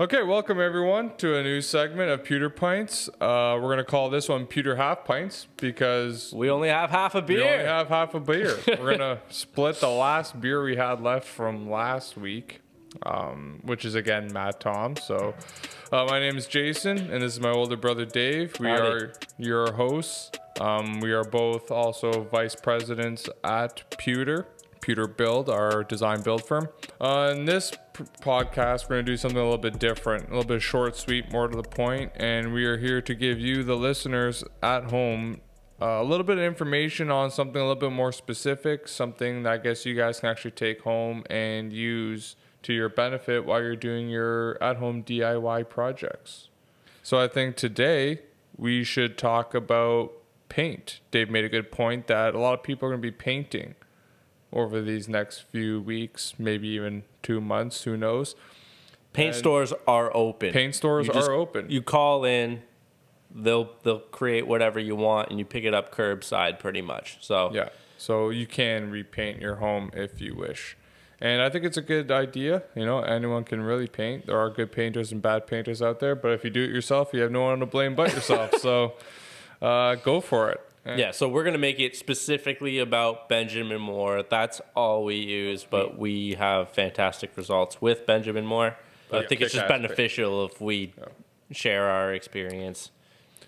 Okay, welcome everyone to a new segment of Pewter Pints. Uh, we're gonna call this one Pewter Half Pints because We only have half a beer. We only have half a beer. we're gonna split the last beer we had left from last week, um, which is again Matt Tom. So, uh, my name is Jason, and this is my older brother Dave. We Howdy. are your hosts. Um, we are both also vice presidents at Pewter. Pewter Build, our design build firm. Uh, in this podcast, we're going to do something a little bit different, a little bit short, sweet, more to the point, and we are here to give you, the listeners at home, uh, a little bit of information on something a little bit more specific, something that I guess you guys can actually take home and use to your benefit while you're doing your at home DIY projects. So I think today we should talk about paint. Dave made a good point that a lot of people are going to be painting over these next few weeks, maybe even two months, who knows. Paint And- stores are open. Paint stores just- are open. You call in, they'll they'll create whatever you want, and you pick it up curbside, pretty much. So Yeah. So you can repaint your home if you wish. And I think it's a good idea. You know, anyone can really paint. There are good painters and bad painters out there, but if you do it yourself, you have no one to blame but yourself. so uh, go for it. And- Yeah, so we're gonna make it specifically about Benjamin Moore. That's all we use, but we have fantastic results with Benjamin Moore. I think it's just beneficial if we share our experience.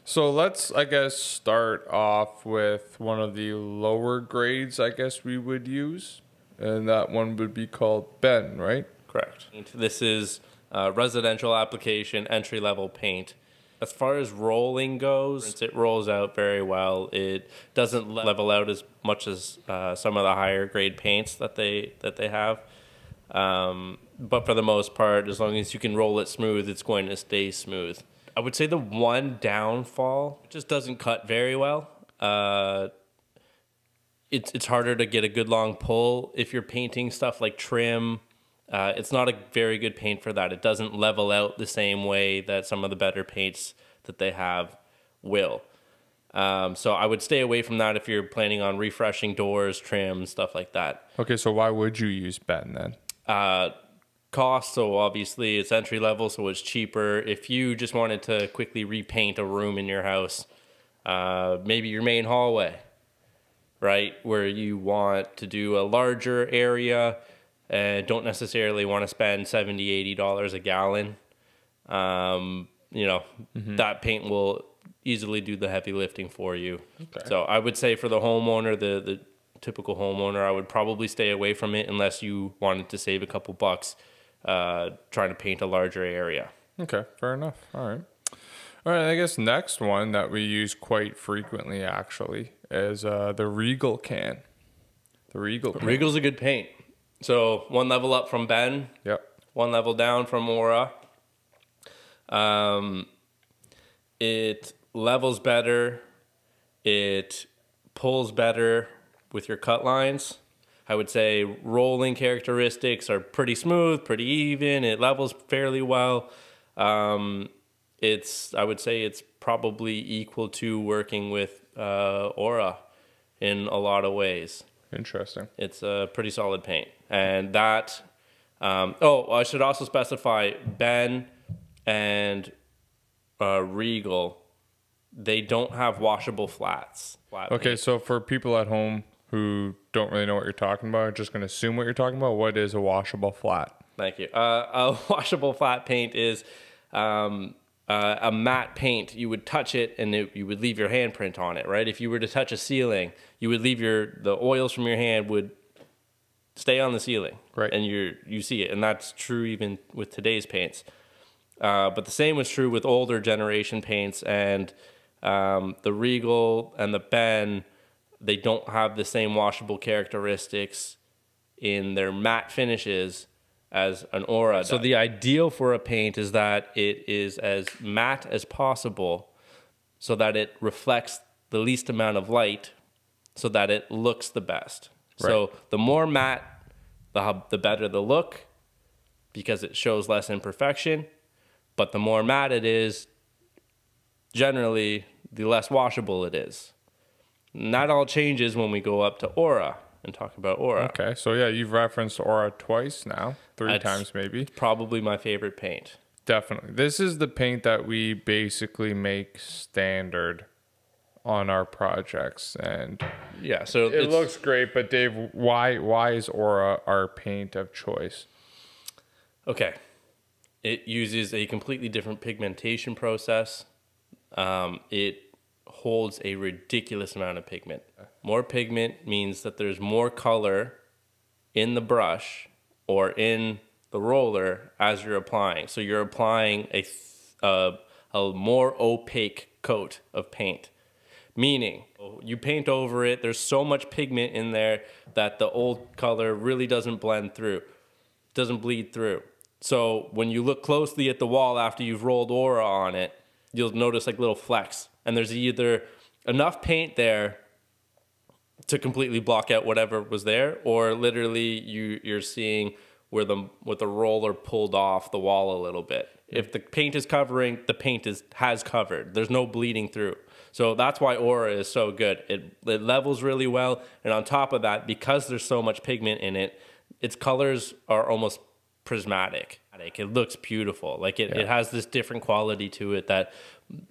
So let's, I guess, start off with one of the lower grades, I guess we would use. And that one would be called Ben, right? Correct. This is uh, residential application entry level paint. As far as rolling goes, it rolls out very well. It doesn't level out as much as uh, some of the higher grade paints that they that they have. Um, but for the most part, as long as you can roll it smooth, it's going to stay smooth. I would say the one downfall it just doesn't cut very well. Uh, it's it's harder to get a good long pull if you're painting stuff like trim. Uh, it's not a very good paint for that. It doesn't level out the same way that some of the better paints that they have will. Um, so I would stay away from that if you're planning on refreshing doors, trim, stuff like that. Okay, so why would you use Ben then? Uh, cost, so obviously it's entry level, so it's cheaper. If you just wanted to quickly repaint a room in your house, uh, maybe your main hallway, right, where you want to do a larger area and don't necessarily want to spend 70 80 dollars a gallon um, you know that paint will easily do the heavy lifting for you Okay. so i would say for the homeowner the the typical homeowner i would probably stay away from it unless you wanted to save a couple bucks uh, trying to paint a larger area Okay, fair enough. All right. All right, I guess next one that we use quite frequently actually is uh, the Regal can. The Regal can. regal's a good paint so one level up from ben Yep. one level down from Aura. Um, it levels better. It pulls better with your cut lines. I would say rolling characteristics are pretty smooth, pretty even. It levels fairly well. Um, it's I would say it's probably equal to working with uh, Aura in a lot of ways. Interesting. It's a pretty solid paint. And that, um, oh, I should also specify Ben and uh, Regal, they don't have washable flats. Flat Okay, paint. so for people at home who don't really know what you're talking about, are just going to assume what you're talking about, what is a washable flat? Thank you. Uh, a washable flat paint is um, uh, a matte paint. You would touch it and it, you would leave your handprint on it, right? If you were to touch a ceiling, you would leave your the oils from your hand would stay on the ceiling, Right. And you you see it, and that's true even with today's paints. Uh, but the same was true with older generation paints and um, the Regal and the Ben. They don't have the same washable characteristics in their matte finishes as an aura. So the ideal for a paint is that it is as matte as possible so that it reflects the least amount of light so that it looks the best. So the more matte, the the better the look because it shows less imperfection, but the more matte it is, generally the less washable it is. And that all changes when we go up to aura and talk about aura. Okay, so yeah, you've referenced Aura twice now, three That's- times maybe. Probably my favorite paint. Definitely. This is the paint that we basically make standard on our projects and Yeah, so it looks great, but Dave, why why is Aura our paint of choice? Okay. It uses a completely different pigmentation process. Um, it holds a ridiculous amount of pigment. More pigment means that there's more color in the brush or in the roller as you're applying. So you're applying a, uh, a more opaque coat of paint. Meaning, you paint over it, there's so much pigment in there that the old color really doesn't blend through, doesn't bleed through. So when you look closely at the wall after you've rolled aura on it, you'll notice like little flecks. And there's either enough paint there to completely block out whatever was there, or literally you you're seeing where the with the roller pulled off the wall a little bit. If the paint is covering, the paint is has covered. There's no bleeding through. So that's why Aura is so good. It it levels really well, and on top of that, because there's so much pigment in it, its colors are almost prismatic. It looks beautiful. Like it, it has this different quality to it that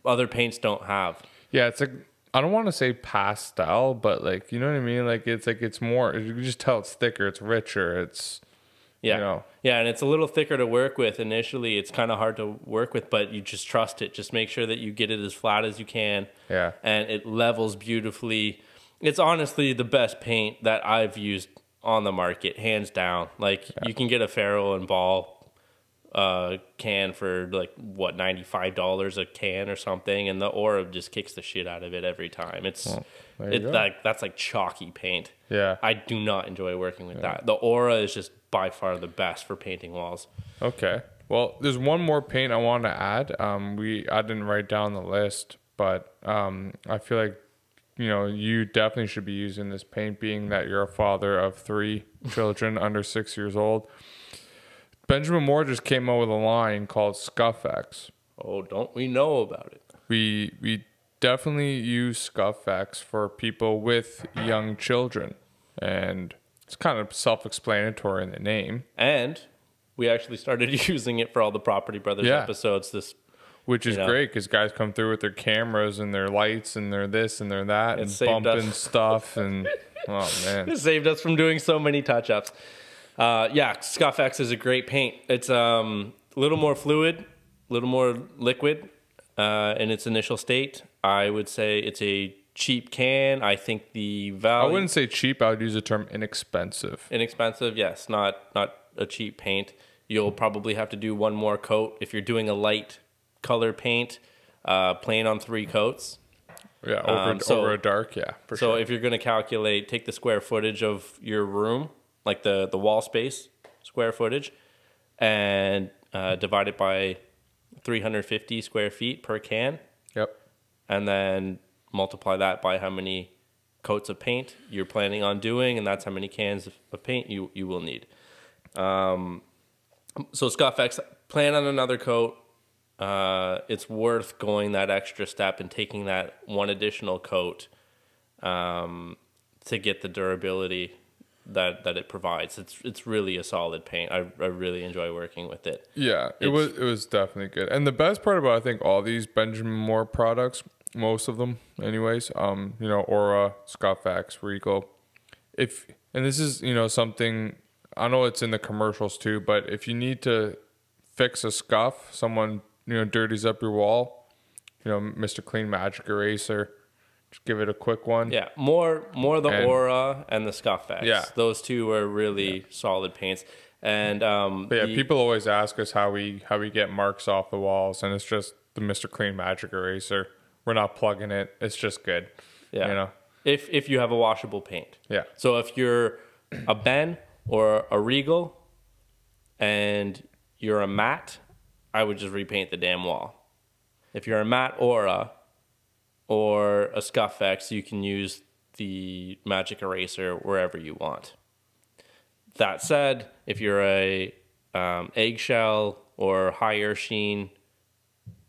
other paints don't have. Yeah, it's like I don't want to say pastel, but like you know what I mean. Like it's like it's more. You can just tell it's thicker. It's richer. It's Yeah. know. Yeah, and it's a little thicker to work with initially. It's kind of hard to work with, but you just trust it. Just make sure that you get it as flat as you can. Yeah. And it levels beautifully. It's honestly the best paint that I've used on the market, hands down. Like you can get a Farrow and Ball uh can for like what $95 a can or something and the aura just kicks the shit out of it every time it's you it's go. like that's like chalky paint Yeah. i do not enjoy working with that the aura is just by far the best for painting walls Okay. Well, there's one more paint I want to add. Um, we I didn't write down the list, but um, I feel like you know you definitely should be using this paint, being that you're a father of three children under six years old. Benjamin Moore just came out with a line called ScuffX. oh don't we know about it We we definitely use ScuffX for people with young children, and it's kind of self-explanatory in the name. and we actually started using it for all the property brothers Yeah. episodes this Which is You know? great because guys come through with their cameras and their lights and their this and their that and bumping us. stuff and oh man, It saved us from doing so many touch ups. Uh, yeah, ScuffX is a great paint. It's um, a little more fluid, a little more liquid uh, in its initial state. I would say it's a cheap can. I think the value. I wouldn't say cheap. I would use the term inexpensive. inexpensive. Yes, not not a cheap paint. You'll probably have to do one more coat if you're doing a light color paint, uh, plain on three coats. Yeah, over Um, so- over a dark. Yeah, So sure. if you're going to calculate, take the square footage of your room, like the the wall space square footage, and uh, divide it by 350 square feet per can, Yep. and then multiply that by how many coats of paint you're planning on doing, and that's how many cans of, of paint you you will need. Um, so ScuffX, plan on another coat. Uh, it's worth going that extra step and taking that one additional coat um, to get the durability that that it provides. It's it's really a solid paint. I, I really enjoy working with it. Yeah, it was it was definitely good. And the best part about I think all these Benjamin Moore products, most of them, anyways, um, you know, Aura, ScuffX, Regal, if and this is you know something I know it's in the commercials too, but if you need to fix a scuff, someone you know dirties up your wall, you know, Mr. Clean Magic Eraser, just give it a quick one. Yeah, more more the And- Aura and the ScuffX. Yeah. those two are really solid paints. And um, But yeah, the- people always ask us how we how we get marks off the walls, and it's just the Mr. Clean Magic Eraser. We're not plugging it. It's just good. Yeah. You know. if if you have a washable paint. Yeah. So if you're a Ben or a Regal and you're a matte, I would just repaint the damn wall. If you're a matte Aura or a ScuffX, you can use the magic eraser wherever you want. That said, if you're a um, eggshell or higher sheen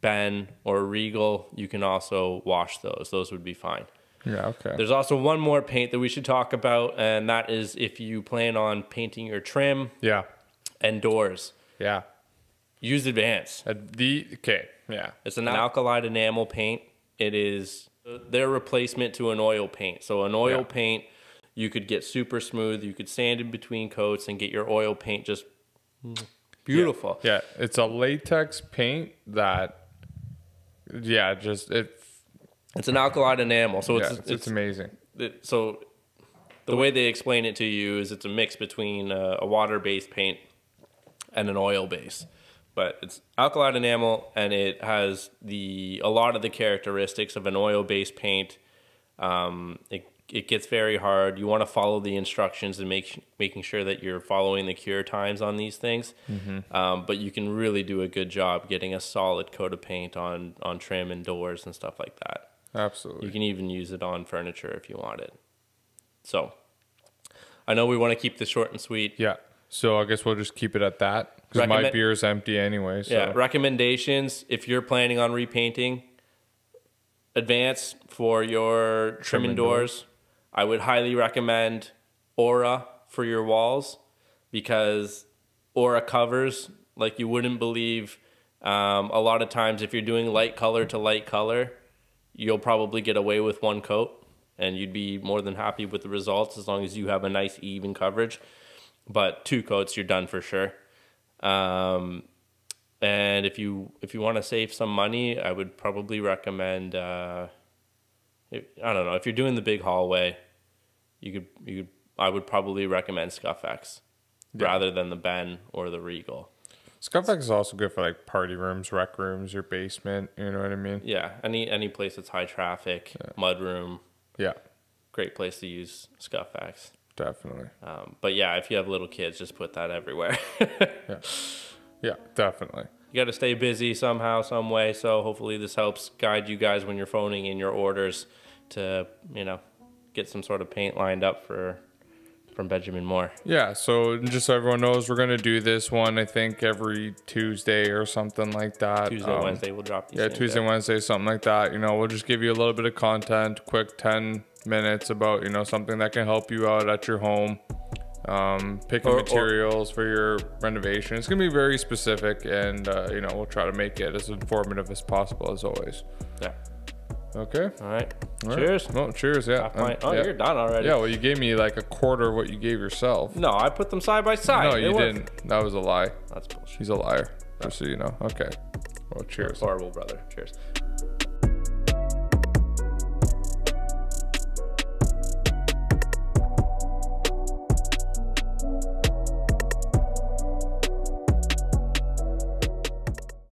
Ben or Regal, you can also wash those. Those would be fine. Yeah. Okay. There's also one more paint that we should talk about, and that is if you plan on painting your trim yeah. and doors. Yeah. use Advance. Uh, the okay, yeah. It's an alkyd enamel paint. It is their replacement to an oil paint. So an oil Yeah. paint, you could get super smooth. You could sand in between coats and get your oil paint just beautiful. Yeah, it's a latex paint that, yeah, just it. It's an alkyd enamel. So Yeah, it's, it's, it's amazing. it, so the way they explain it to you is it's a mix between uh, a water-based paint and an oil base but it's alkyd enamel and it has the a lot of the characteristics of an oil-based paint um, it, it gets very hard you want to follow the instructions and make making sure that you're following the cure times on these things um, but you can really do a good job getting a solid coat of paint on on trim and doors and stuff like that Absolutely. you can even use it on furniture if you want it. So, I know we want to keep this short and sweet. Yeah. So I guess we'll just keep it at that because my Recommend- beer's empty anyway. So. Yeah, recommendations if you're planning on repainting, advance for your trim and and doors. I would highly recommend Aura for your walls because Aura covers like you wouldn't believe. Um, a lot of times, if you're doing light color to light color, you'll probably get away with one coat and you'd be more than happy with the results as long as you have a nice even coverage. But two coats, you're done for sure. Um, and if you if you want to save some money, I would probably recommend. Uh, if, I don't know if you're doing the big hallway, you could you could I would probably recommend ScuffX rather than the Ben or the Regal. Scuffx is also good for like party rooms, rec rooms, your basement. You know what I mean? Yeah, any any place that's high traffic, mud room, Yeah, great place to use ScuffX. Definitely. Um, but yeah, if you have little kids, just put that everywhere. Yeah, definitely. you got to stay busy somehow, some way. So hopefully this helps guide you guys when you're phoning in your orders to you know get some sort of paint lined up for from Benjamin Moore. Yeah, so just so everyone knows, we're gonna do this one. I think every Tuesday or something like that. Tuesday, Um, Wednesday, we'll drop these. Yeah, Tuesday. Wednesday, something like that. You know, we'll just give you a little bit of content, quick ten minutes about you know something that can help you out at your home. Um, picking Or- or- materials for your renovation. It's gonna be very specific, and uh, you know we'll try to make it as informative as possible, as always. Yeah. Okay. All right. All right. Cheers. Well, cheers. Yeah. Pint. Um, oh, yeah. you're done already. Yeah. Well, you gave me like a quarter of what you gave yourself. No, I put them side by side. No, They you work. didn't. That was a lie. That's bullshit. He's a liar. Just so you know. Okay. Well, cheers. Horrible, brother. Cheers.